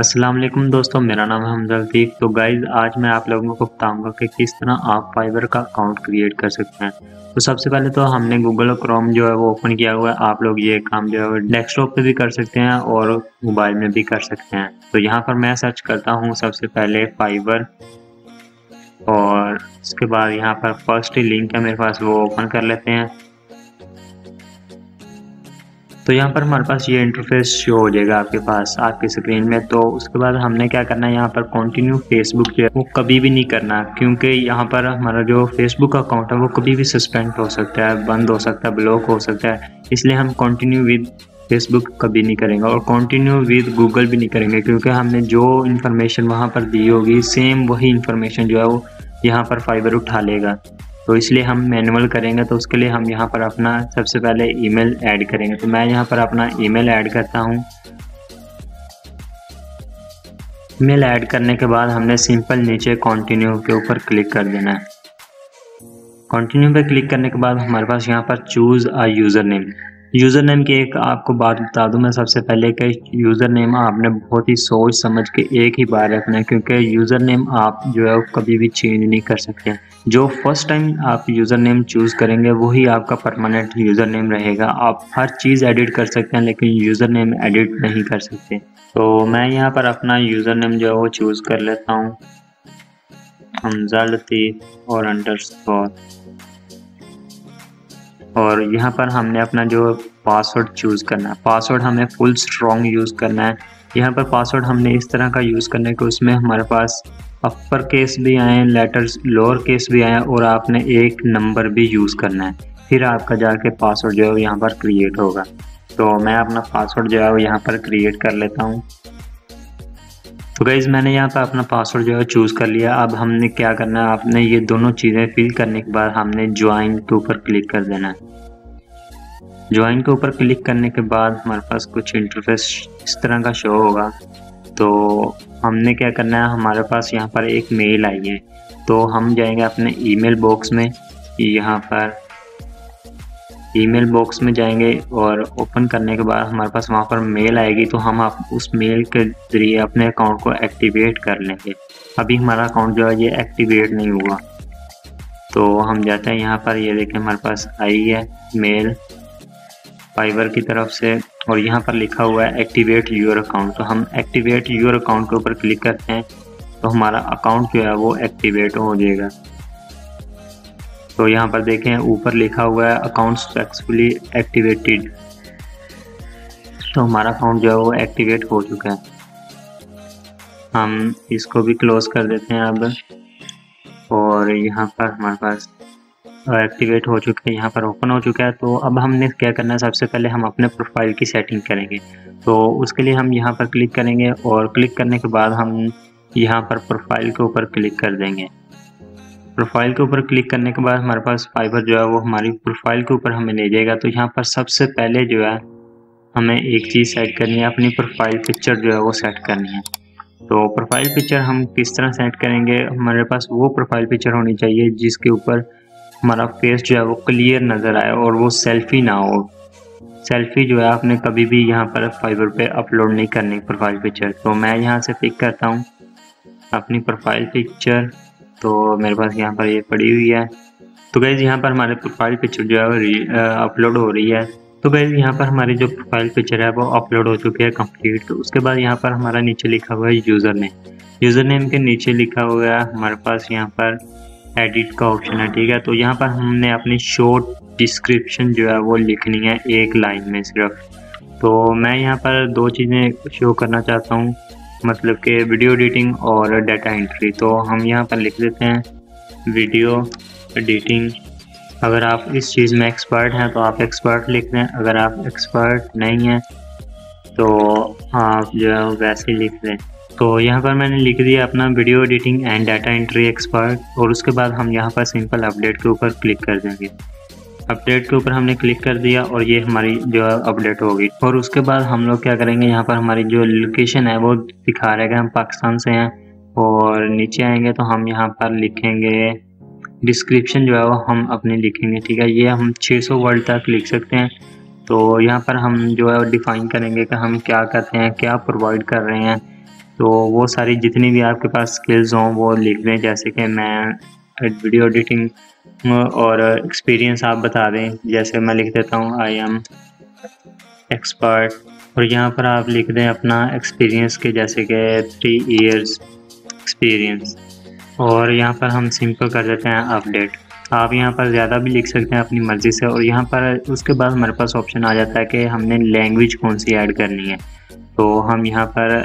अस्सलाम वालेकुम दोस्तों, मेरा नाम है हमजा लतीफ़ तो गाइज़ आज मैं आप लोगों को बताऊँगा कि किस तरह आप फाइबर का अकाउंट क्रिएट कर सकते हैं। तो सबसे पहले तो हमने गूगल और क्रोम जो है वो ओपन किया हुआ है। आप लोग ये काम जो है डेस्कटॉप पे भी कर सकते हैं और मोबाइल में भी कर सकते हैं। तो यहाँ पर मैं सर्च करता हूँ सबसे पहले फाइबर और उसके बाद यहाँ पर फ़र्स्ट लिंक है मेरे पास, वो ओपन कर लेते हैं। तो यहाँ पर हमारे पास ये इंटरफेस शो हो जाएगा आपके पास, आपकी स्क्रीन में। तो उसके बाद हमने क्या करना है, यहाँ पर कंटिन्यू फेसबुक जो है, वो कभी भी नहीं करना, क्योंकि यहाँ पर हमारा जो फेसबुक अकाउंट है, वो कभी भी सस्पेंड हो सकता है, बंद हो सकता है ब्लॉक हो सकता है। इसलिए हम कंटिन्यू विद फेसबुक कभी नहीं करेंगे और कंटिन्यू विद गूगल भी नहीं करेंगे, क्योंकि हमने जो इन्फॉर्मेशन वहाँ पर दी होगी सेम वही इन्फॉर्मेशन जो है वो यहाँ पर फाइबर उठा लेगा। तो इसलिए हम मैनुअल करेंगे तो उसके लिए हम यहाँ पर अपना सबसे पहले ईमेल ऐड करेंगे। तो मैं यहाँ पर अपना ईमेल ऐड करता हूँ। ईमेल ऐड करने के बाद हमने सिंपल नीचे कंटिन्यू के ऊपर क्लिक कर देना है। कंटिन्यू पे क्लिक करने के बाद हमारे पास यहाँ पर choose a user name user name की एक आपको बात बता दूँ, मैं सबसे पहले कि यूज़र नेम आपने बहुत ही सोच समझ के एक ही बार रखना है, क्योंकि यूज़र नेम आप जो है कभी भी चेंज नहीं कर सकते। जो फ़र्स्ट टाइम आप यूज़र नेम चूज़ करेंगे, वही आपका परमानेंट यूज़र नेम रहेगा। आप हर चीज़ एडिट कर सकते हैं, लेकिन यूज़र नेम एडिट नहीं कर सकते। तो मैं यहाँ पर अपना यूज़र नेम जो है वो चूज़ कर लेता हूँ। हमजा लतीफ़ और अंडर और यहाँ पर हमने अपना जो पासवर्ड चूज़ करना है पासवर्ड हमें फुल स्ट्रॉन्ग यूज़ करना है। यहाँ पर पासवर्ड हमने इस तरह का यूज़ करना है कि उसमें हमारे पास अपर केस भी आए लेटर्स लोअर केस भी आए और आपने एक नंबर भी यूज़ करना है। फिर आपका जाके पासवर्ड जो है यहाँ पर क्रिएट होगा। तो मैं अपना पासवर्ड जो है वो यहाँ पर क्रिएट कर लेता हूँ। तो गाइज़ मैंने यहाँ पर अपना पासवर्ड जो है चूज़ कर लिया। अब हमने क्या करना है? आपने ये दोनों चीज़ें फिल करने के बाद हमने ज्वाइन के ऊपर क्लिक कर देना है। ज्वाइन के ऊपर क्लिक करने के बाद हमारे पास कुछ इंटरफेस इस तरह का शो होगा। तो हमने क्या करना है, हमारे पास यहाँ पर एक मेल आई है। तो हम जाएँगे अपने ईमेल बॉक्स में, यहाँ पर ईमेल बॉक्स में जाएँगे और ओपन करने के बाद हमारे पास वहाँ पर मेल आएगी तो हम आप उस मेल के ज़रिए अपने अकाउंट को एक्टिवेट कर लेंगे। अभी हमारा अकाउंट जो है, ये एक्टिवेट नहीं हुआ। तो हम जाते हैं यहाँ पर, ये देखें हमारे पास आई है मेल फाइबर की तरफ़ से और यहाँ पर लिखा हुआ है एक्टिवेट यूर अकाउंट तो हम एक्टिवेट यूर अकाउंट के ऊपर क्लिक करते हैं तो हमारा अकाउंट जो है वो एक्टिवेट हो जाएगा। तो यहाँ पर देखें, ऊपर लिखा हुआ है अकाउंट सक्सेसफुली एक्टिवेटेड तो हमारा अकाउंट जो है वो एक्टिवेट हो चुका है। हम इसको भी क्लोज कर देते हैं अब। और यहाँ पर हमारे पास एक्टिवेट हो चुके हैं, यहाँ पर ओपन हो चुका है तो अब हमने क्या करना है, सबसे पहले हम अपने प्रोफ़ाइल की सेटिंग करेंगे। तो उसके लिए हम यहाँ पर क्लिक करेंगे और क्लिक करने के बाद हम यहाँ पर प्रोफ़ाइल के ऊपर क्लिक कर देंगे। प्रोफ़ाइल के ऊपर क्लिक करने के बाद हमारे पास फाइबर जो है, वो हमारी प्रोफ़ाइल के ऊपर हमें ले जाएगा। तो यहाँ पर सबसे पहले जो है, हमें एक चीज़ सेट करनी है, अपनी प्रोफ़ाइल पिक्चर जो है, वो सेट करनी है। तो प्रोफ़ाइल पिक्चर हम किस तरह सेट करेंगे, हमारे पास वो प्रोफ़ाइल पिक्चर होनी चाहिए, जिसके ऊपर हमारा फेस जो है वो क्लियर नज़र आए और वो सेल्फी ना हो। सेल्फी जो है आपने कभी भी यहाँ पर फाइबर पे अपलोड नहीं करनी प्रोफ़ाइल पिक्चर तो मैं यहाँ से पिक करता हूँ अपनी प्रोफ़ाइल पिक्चर तो मेरे पास यहाँ पर ये पड़ी हुई है। तो गैज़ यहाँ पर हमारे प्रोफ़ाइल पिक्चर जो है वो अपलोड हो रही है। तो गैज़ यहाँ पर हमारी जो प्रोफ़ाइल पिक्चर है वो अपलोड हो चुकी है कंप्लीट तो उसके बाद यहाँ पर हमारा नीचे लिखा हुआ है यूज़र नेम यूज़र नेम के नीचे लिखा हुआ है हमारे पास यहाँ पर एडिट का ऑप्शन है, ठीक है? तो यहाँ पर हमने अपनी शॉर्ट डिस्क्रिप्शन जो है वो लिखनी है एक लाइन में सिर्फ़। तो मैं यहाँ पर दो चीज़ें शो करना चाहता हूँ मतलब कि वीडियो एडिटिंग और डाटा एंट्री तो हम यहाँ पर लिख देते हैं वीडियो एडिटिंग अगर आप इस चीज़ में एक्सपर्ट हैं तो आप एक्सपर्ट लिख दें। अगर आप एक्सपर्ट नहीं हैं तो आप जो है वैसे लिख दें। तो यहाँ पर मैंने लिख दिया अपना video editing and data entry expert और उसके बाद हम यहाँ पर सिंपल अपडेट के ऊपर क्लिक कर देंगे। अपडेट के ऊपर हमने क्लिक कर दिया, और ये हमारी जो है अपडेट होगी। और उसके बाद हम लोग क्या करेंगे, यहाँ पर हमारी जो लोकेशन है, वो दिखा रहेगा हम पाकिस्तान से हैं। और नीचे आएँगे तो हम यहाँ पर लिखेंगे डिस्क्रिप्शन जो है वो हम अपने लिखेंगे, ठीक है? ये हम 600 वर्ड तक लिख सकते हैं। तो यहाँ पर हम जो है डिफ़ाइन करेंगे कि हम क्या करते हैं, क्या प्रोवाइड कर रहे हैं। तो वो सारी जितनी भी आपके पास स्किल्स हों, वो लिख दें जैसे कि मैं वीडियो एडिटिंग और एक्सपीरियंस आप बता दें। जैसे मैं लिख देता हूँ आई एम एक्सपर्ट और यहाँ पर आप लिख दें अपना एक्सपीरियंस के, जैसे कि थ्री इयर्स एक्सपीरियंस और यहाँ पर हम सिंपल कर देते हैं अपडेट आप यहाँ पर ज़्यादा भी लिख सकते हैं अपनी मर्ज़ी से। और यहाँ पर उसके बाद हमारे पास ऑप्शन आ जाता है कि हमने लैंग्वेज कौन सी ऐड करनी है। तो हम यहाँ पर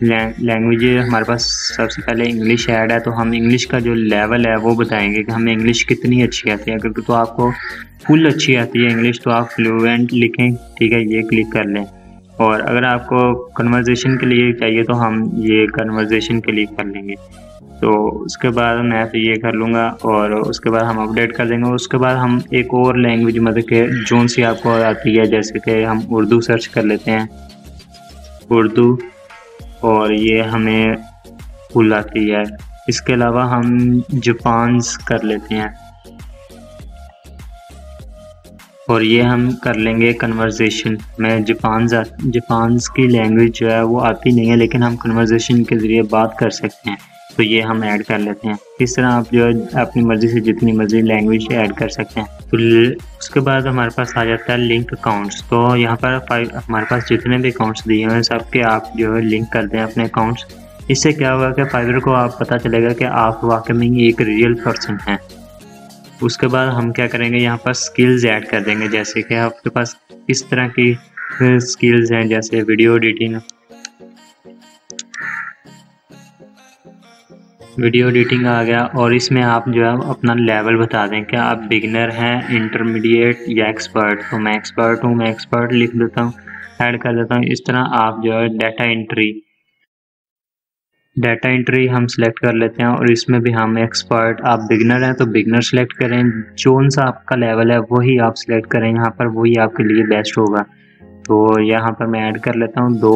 लैंग्वेज हमारे पास सबसे पहले इंग्लिश ऐड है तो हम इंग्लिश का जो लेवल है, वो बताएँगे कि हमें इंग्लिश कितनी अच्छी आती है। अगर तो आपको फुल अच्छी आती है इंग्लिश तो आप फ्लुएंट लिखें, ठीक है, ये क्लिक कर लें। और अगर आपको कन्वर्जेशन के लिए चाहिए तो हम ये कन्वर्जेशन के लिए कर लेंगे। तो उसके बाद मैं तो ये कर लूँगा, और उसके बाद हम अपडेट कर देंगे। उसके बाद हम एक और लैंग्वेज मतलब कि जोन सी आपको आती है, जैसे कि हम उर्दू सर्च कर लेते हैं। उर्दू और ये हमें बुलाती आती है। इसके अलावा हम जापान कर लेते हैं। और ये हम कर लेंगे कन्वर्जेशन में जापान जापान की लैंग्वेज जो है वो आती नहीं है, लेकिन हम कन्वर्जेशन के ज़रिए बात कर सकते हैं। तो ये हम ऐड कर लेते हैं। इस तरह आप जो है, अपनी मर्ज़ी से जितनी मर्ज़ी लैंग्वेज ऐड कर सकते हैं। तो उसके बाद हमारे पास आ जाता है लिंक अकाउंट्स तो यहाँ पर हमारे पास जितने भी अकाउंट्स दिए हुए हैं, सबके आप जो है लिंक कर दें अपने अकाउंट्स इससे क्या होगा कि फाइवर को आप पता चलेगा कि आप वाकई में एक रियल पर्सन हैं। उसके बाद हम क्या करेंगे, यहाँ पर स्किल्स ऐड कर देंगे। जैसे कि आपके पास किस तरह की स्किल्स हैं, जैसे वीडियो एडिटिंग वीडियो एडिटिंग आ गया और इसमें आप जो है अपना लेवल बता दें क्या आप बिगनर हैं इंटरमीडिएट या एक्सपर्ट तो मैं एक्सपर्ट हूँ, मैं एक्सपर्ट लिख देता हूँ ऐड कर देता हूँ। इस तरह आप जो है डाटा एंट्री डाटा एंट्री हम सेलेक्ट कर लेते हैं और इसमें भी हम एक्सपर्ट आप बिगनर हैं तो बिगनर सेलेक्ट करें। जोन सा आपका लेवल है, वही आप सिलेक्ट करें। यहाँ पर वही आपके लिए बेस्ट होगा। तो यहाँ पर मैं ऐड कर लेता हूँ, दो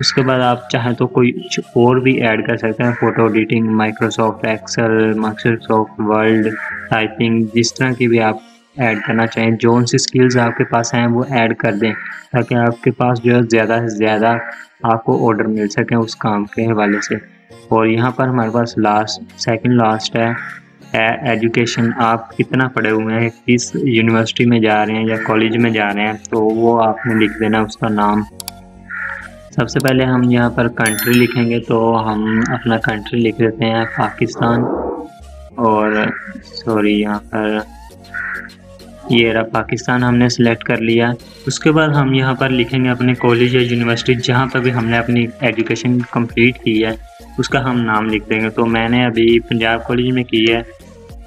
उसके बाद आप चाहें तो कोई और भी ऐड कर सकते हैं photo editing Microsoft Excel Microsoft world typing जिस तरह की भी आप ऐड करना चाहें, जो सी स्किल्स आपके पास हैं, वो ऐड कर दें, ताकि आपके पास जो है ज़्यादा से ज़्यादा आपको ऑर्डर मिल सकें उस काम के हवाले से। और यहाँ पर हमारे पास लास्ट सेकंड लास्ट है। एजुकेशन आप कितना पढ़े हुए हैं, किस यूनिवर्सिटी में जा रहे हैं या कॉलेज में जा रहे हैं तो वो आपने लिख देना, उसका नाम। सबसे पहले हम यहाँ पर कंट्री लिखेंगे तो हम अपना कंट्री लिख देते हैं पाकिस्तान। और सॉरी यहाँ पर ये रहा पाकिस्तान, हमने सेलेक्ट कर लिया। उसके बाद हम यहाँ पर लिखेंगे अपने कॉलेज या यूनिवर्सिटी जहाँ पर भी हमने अपनी एजुकेशन कंप्लीट की है, उसका हम नाम लिख देंगे। तो मैंने अभी पंजाब कॉलेज में की है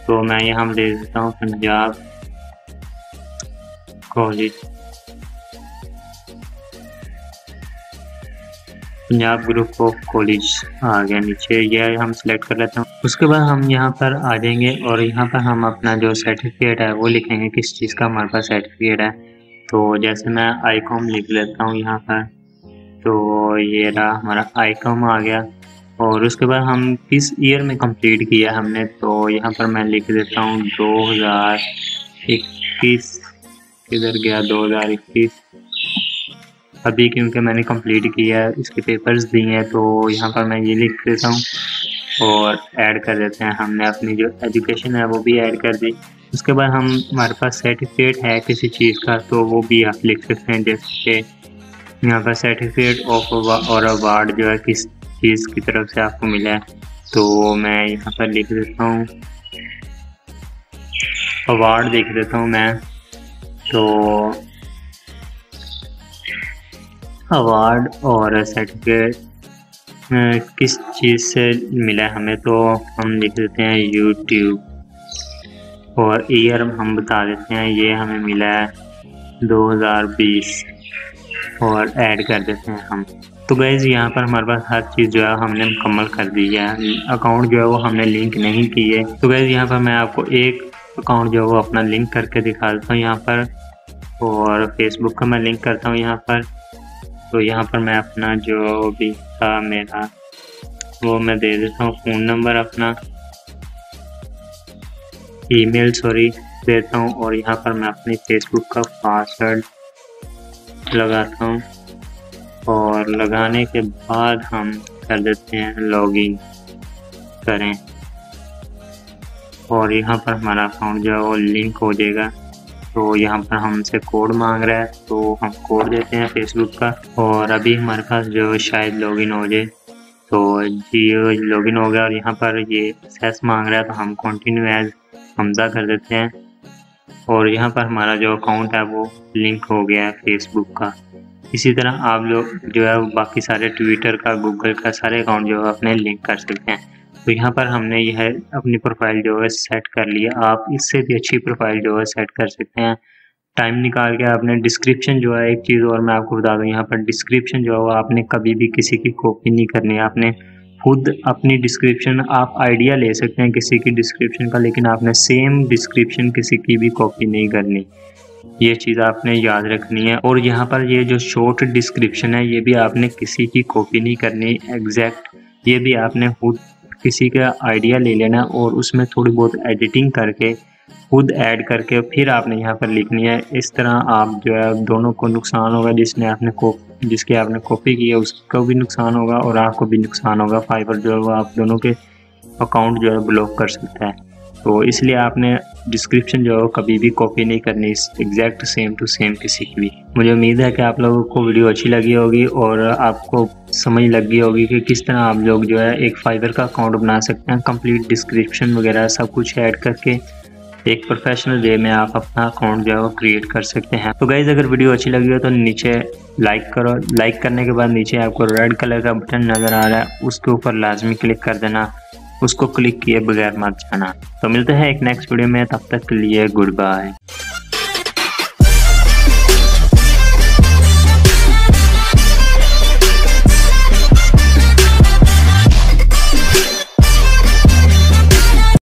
तो मैं यहाँ दे देता हूँ Punjab college Punjab group of college आ गया नीचे ये हम सिलेक्ट कर लेते हैं। उसके बाद हम यहाँ पर आ जाएँगे और यहाँ पर हम अपना जो सर्टिफिकेट है, वो लिखेंगे किस चीज़ का हमारे पास सर्टिफिकेट है। तो जैसे मैं आई कॉम लिख लेता हूँ यहाँ पर तो ये रहा हमारा आई कॉम आ गया। और उसके बाद हम किस ईयर में कंप्लीट किया हमने तो यहाँ पर मैं लिख देता हूँ दो हज़ार इक्कीस। किधर गया? दो हज़ार इक्कीस। अभी क्योंकि मैंने कंप्लीट किया है, इसके पेपर्स दिए हैं तो यहाँ पर मैं ये लिख देता हूँ और ऐड कर देते हैं। हमने अपनी जो एजुकेशन है, वो भी ऐड कर दी। उसके बाद हम, हमारे पास सर्टिफिकेट है किसी चीज़ का तो वो भी आप लिख सकते हैं। जैसे यहाँ पर सर्टिफिकेट ऑफ़ और अवार्ड जो है, किस चीज़ की तरफ़ से आपको मिला है तो मैं यहाँ पर लिख देता हूँ। अवार्ड लिख देता हूँ मैं तो अवार्ड और सर्टिफिकेट किस चीज़ से मिला हमें तो हम लिख देते हैं यूट्यूब और ईयर हम बता देते हैं, ये हमें मिला है 2020 और ऐड कर देते हैं हम। तो गैज़ यहाँ पर हमारे पास हर चीज़ जो है हमने मुकम्मल कर दी है। अकाउंट जो है वो हमने लिंक नहीं की है। तो गैज़ यहाँ पर मैं आपको एक अकाउंट जो है वो अपना लिंक करके दिखा देता हूँ यहाँ पर। और फेसबुक का मैं लिंक करता हूँ यहाँ पर। तो यहाँ पर मैं अपना जो भी था मेरा, वो मैं दे देता हूँ फ़ोन नंबर अपना। ईमेल सॉरी देता हूँ और यहाँ पर मैं अपनी फेसबुक का पासवर्ड लगाता हूँ। और लगाने के बाद हम कर देते हैं लॉगिन करें। और यहाँ पर हमारा अकाउंट जो है वो लिंक हो जाएगा। तो यहाँ पर हमसे कोड मांग रहा है तो हम कोड देते हैं फेसबुक का। और अभी हमारे पास जो शायद लॉगिन हो जाए तो जी लॉगिन हो गया और यहाँ पर ये सेस मांग रहा है तो हम कंटिन्यू एज हमजा कर देते हैं। और यहाँ पर हमारा जो अकाउंट है, वो लिंक हो गया है फेसबुक का। इसी तरह आप लोग जो है बाकी सारे ट्विटर का गूगल का सारे अकाउंट जो है, अपने लिंक कर सकते हैं। तो यहाँ पर हमने यह अपनी प्रोफ़ाइल जो है सेट कर लिया आप इससे भी अच्छी प्रोफ़ाइल जो है सेट कर सकते हैं। टाइम निकाल के आपने डिस्क्रिप्शन जो है, एक चीज़ और मैं आपको बता दूँ। यहाँ पर डिस्क्रिप्शन जो है वो आपने कभी भी किसी की कॉपी नहीं करनी है। आपने खुद अपनी डिस्क्रिप्शन आप आइडिया ले सकते हैं किसी की डिस्क्रिप्शन का, लेकिन आपने सेम डिस्क्रिप्शन किसी की भी कॉपी नहीं करनी। ये चीज़ आपने याद रखनी है। और यहाँ पर ये जो शॉर्ट डिस्क्रिप्शन है, ये भी आपने किसी की कॉपी नहीं करनी। एग्जैक्ट ये भी आपने खुद किसी का आइडिया ले लेना और उसमें थोड़ी बहुत एडिटिंग करके, खुद ऐड करके फिर आपने यहाँ पर लिखनी है। इस तरह आप जो है दोनों को नुकसान होगा, जिसने आपने को, जिसकी आपने कॉपी की है, उसको भी नुकसान होगा और आपको भी नुकसान होगा। फाइबर जो है वो आप दोनों के अकाउंट जो है ब्लॉक कर सकता है। तो इसलिए आपने डिस्क्रिप्शन जो है कभी भी कॉपी नहीं करनी। एग्जैक्ट सेम टू सेम किसी की भी। मुझे उम्मीद है कि आप लोगों को वीडियो अच्छी लगी होगी और आपको समझ लग गई होगी कि किस तरह आप लोग जो है एक फाइबर का अकाउंट बना सकते हैं कंप्लीट डिस्क्रिप्शन वगैरह सब कुछ ऐड करके। एक प्रोफेशनल वे में आप अपना अकाउंट जो है वो क्रिएट कर सकते हैं। तो गाइज़ अगर वीडियो अच्छी लगी हो तो नीचे लाइक करो। लाइक करने के बाद नीचे आपको रेड कलर का बटन नज़र आ रहा है, उसके ऊपर लाजमी क्लिक कर देना। उसको क्लिक किए बगैर मत जाना। तो मिलते हैं एक नेक्स्ट वीडियो में, तब तक के लिए गुड बाय